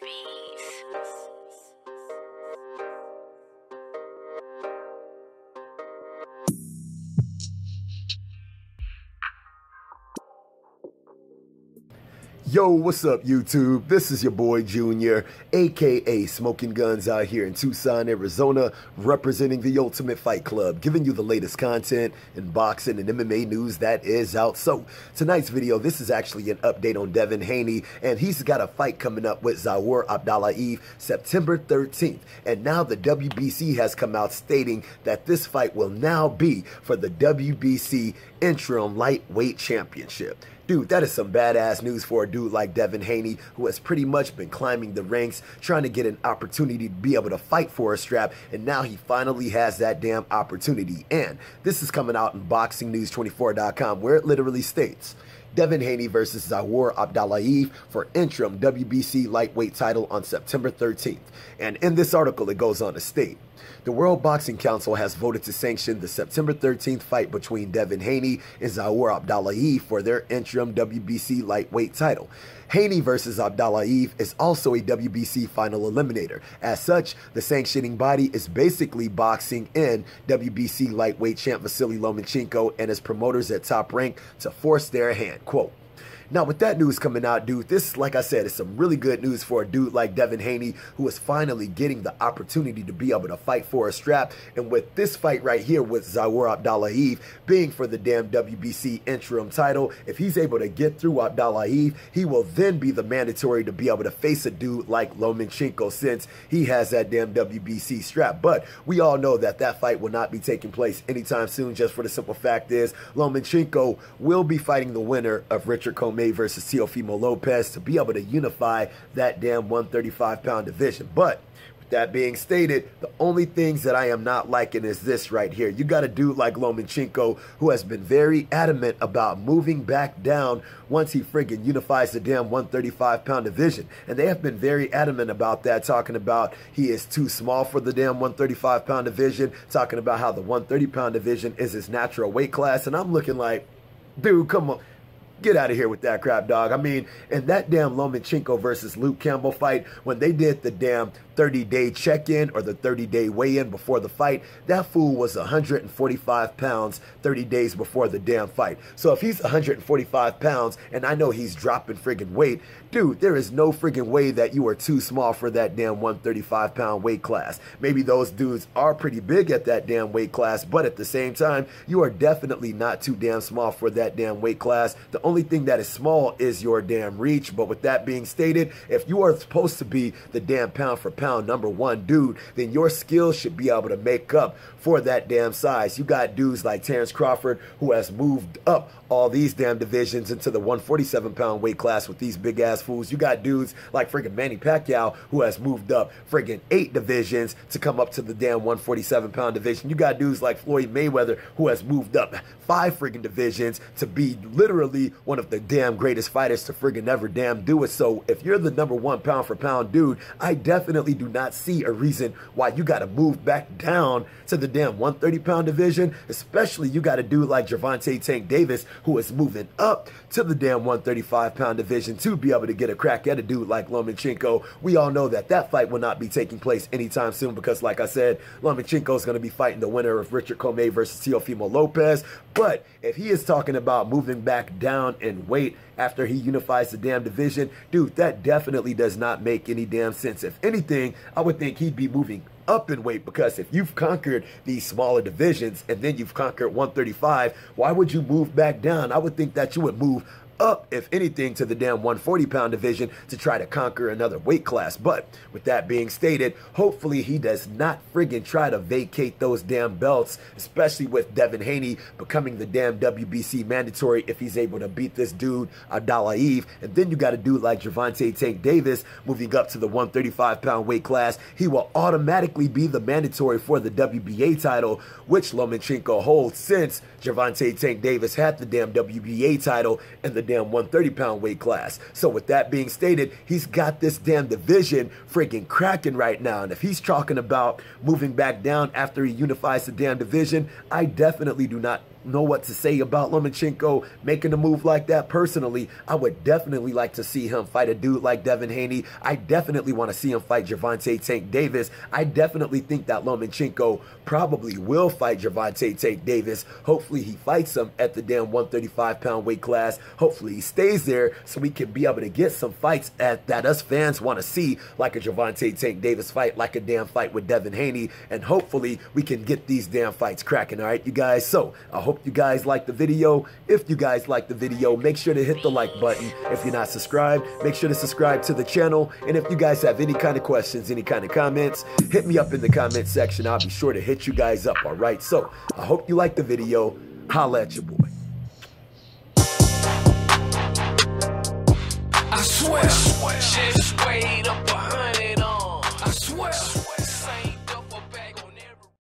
Peace. Yo, what's up, YouTube? This is your boy Junior, aka Smoking Guns, out here in Tucson, Arizona, representing the Ultimate Fight Club, giving you the latest content in boxing and MMA news that is out. So, tonight's video, this is actually an update on Devin Haney, and he's got a fight coming up with Zaur Abdullaev September 13th. And now the WBC has come out stating that this fight will now be for the WBC Interim Lightweight Championship. Dude, that is some badass news for a dude like Devin Haney, who has pretty much been climbing the ranks, trying to get an opportunity to be able to fight for a strap, and now he finally has that damn opportunity. And this is coming out in BoxingNews24.com, where it literally states, Devin Haney versus Zaur Abdullaev for interim WBC lightweight title on September 13th. And in this article, it goes on to state, the World Boxing Council has voted to sanction the September 13th fight between Devin Haney and Zaur Abdullaev for their interim WBC lightweight title. Haney versus Abdullaev is also a WBC final eliminator. As such, the sanctioning body is basically boxing in WBC lightweight champ Vasily Lomachenko and his promoters at top rank to force their hand. Quote, now, with that news coming out, dude, this, like I said, is some really good news for a dude like Devin Haney, who is finally getting the opportunity to be able to fight for a strap. And with this fight right here with Zaur Abdullaev being for the damn WBC interim title, if he's able to get through Abdullaev, he will then be the mandatory to be able to face a dude like Lomachenko since he has that damn WBC strap. But we all know that that fight will not be taking place anytime soon, just for the simple fact is Lomachenko will be fighting the winner of Richard Commey May versus Teofimo Lopez to be able to unify that damn 135 pound division. But with that being stated, the only things that I am not liking is this right here. You got a dude like Lomachenko who has been very adamant about moving back down once he friggin' unifies the damn 135 pound division. And they have been very adamant about that, talking about he is too small for the damn 135 pound division, talking about how the 130 pound division is his natural weight class. And I'm looking like, dude, come on. Get out of here with that crap, dog. I mean, and that damn Lomachenko versus Luke Campbell fight, when they did the damn 30 day check in or the 30 day weigh in before the fight, that fool was 145 pounds 30 days before the damn fight. So if he's 145 pounds and I know he's dropping friggin' weight, dude, there is no friggin' way that you are too small for that damn 135 pound weight class. Maybe those dudes are pretty big at that damn weight class, but at the same time, you are definitely not too damn small for that damn weight class. The only thing that is small is your damn reach. But with that being stated, if you are supposed to be the damn pound for pound, pound number one dude, then your skills should be able to make up for that damn size. You got dudes like Terrence Crawford who has moved up all these damn divisions into the 147 pound weight class with these big ass fools. You got dudes like friggin' Manny Pacquiao who has moved up friggin' eight divisions to come up to the damn 147 pound division. You got dudes like Floyd Mayweather who has moved up five friggin' divisions to be literally one of the damn greatest fighters to friggin' ever damn do it. So if you're the number one pound for pound dude, I definitely do not see a reason why you got to move back down to the damn 130 pound division, especially you got a dude like Gervonta Tank Davis who is moving up to the damn 135 pound division to be able to get a crack at a dude like Lomachenko. We all know that that fight will not be taking place anytime soon because, like I said, Lomachenko is going to be fighting the winner of Richard Commey versus Teofimo Lopez. But if he is talking about moving back down in weight after he unifies the damn division, dude, that definitely does not make any damn sense. If anything, I would think he'd be moving up in weight because if you've conquered these smaller divisions and then you've conquered 135, why would you move back down? I would think that you would move up, if anything, to the damn 140 pound division to try to conquer another weight class. But with that being stated, hopefully he does not friggin' try to vacate those damn belts, especially with Devin Haney becoming the damn WBC mandatory if he's able to beat this dude, Abdullaev. And then you got a dude like Gervonta Tank Davis moving up to the 135 pound weight class. He will automatically be the mandatory for the WBA title, which Lomachenko holds since Gervonta Tank Davis had the damn WBA title and the damn 130 pound weight class. So with that being stated, he's got this damn division freaking cracking right now. And if he's talking about moving back down after he unifies the damn division, I definitely do not know what to say about Lomachenko making a move like that. Personally, I would definitely like to see him fight a dude like Devin Haney. I definitely want to see him fight Gervonta Tank Davis. I definitely think that Lomachenko probably will fight Gervonta Tank Davis. Hopefully he fights him at the damn 135 pound weight class. Hopefully he stays there so we can be able to get some fights at, that us fans want to see, like a Gervonta Tank Davis fight, like a damn fight with Devin Haney. And hopefully we can get these damn fights cracking. All right, you guys. So I hope you guys like the video. If you guys like the video, make sure to hit the like button. If you're not subscribed, make sure to subscribe to the channel. And if you guys have any kind of questions, any kind of comments, hit me up in the comment section. I'll be sure to hit you guys up. All right. So I hope you like the video. Holla at your boy. I swear, just wait up